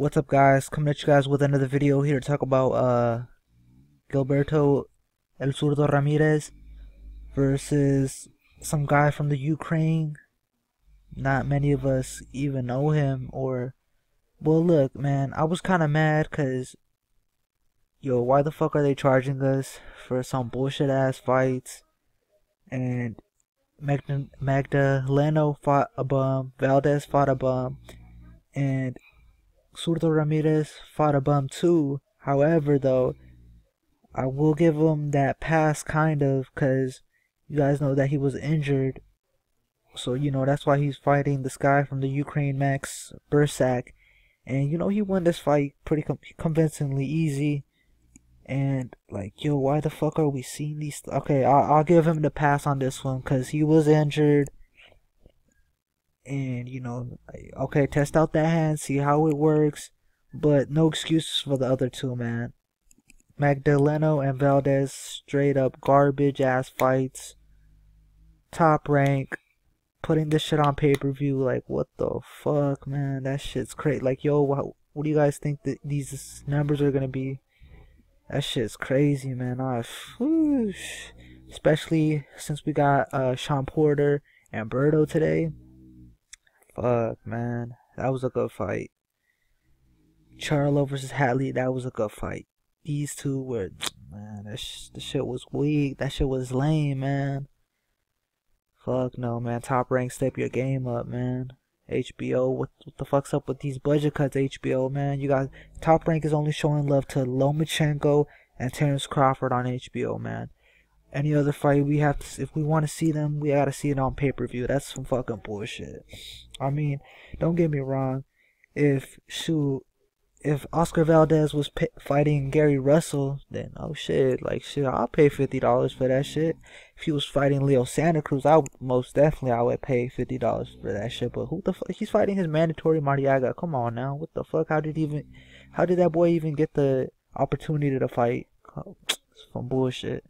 What's up guys, coming at you guys with another video here to talk about uh Gilberto El Zurdo Ramirez versus some guy from the Ukraine. Not many of us even know him or well look man, I was kinda mad cause yo, why the fuck are they charging us for some bullshit ass fights? And Magda Magdaleno fought a bum, Valdez fought a bum, and Zurdo Ramirez fought a bum too. However, though, I will give him that pass kind of because you guys know that he was injured. So, you know, that's why he's fighting this guy from the Ukraine, Max Bursak. And, you know, he won this fight pretty com convincingly easy. And, like, yo, why the fuck are we seeing these? Okay, I'll, I'll give him the pass on this one because he was injured and you know okay test out that hand see how it works. But no excuses for the other two man. Magdaleno and valdez straight up garbage ass fights. Top rank. Putting this shit on pay-per-view like what the fuck man? That shit's crazy like yo what, what do you guys think that these numbers are gonna be? That shit's crazy man. I, whoosh. especially since we got uh Shawn Porter and Berto today Fuck, man. That was a good fight. Charlo versus Hadley, that was a good fight. These two were, man, that sh shit was weak. That shit was lame, man. Fuck no, man. Top rank, step your game up, man. HBO, what, what the fuck's up with these budget cuts, HBO, man? You got Top Rank is only showing love to Lomachenko and Terrence Crawford on HBO, man any other fight we have to if we want to see them we gotta see it on pay-per-view. That's some fucking bullshit. I mean don't get me wrong if shoot if oscar valdez was fighting gary russell then oh shit like shit i'll pay $50 for that shit. If he was fighting leo santa cruz i would most definitely i would pay $50 for that shit. But who the fuck he's fighting his mandatory marriaga come on now what the fuck? How did even how did that boy even get the opportunity to fight? Oh, some bullshit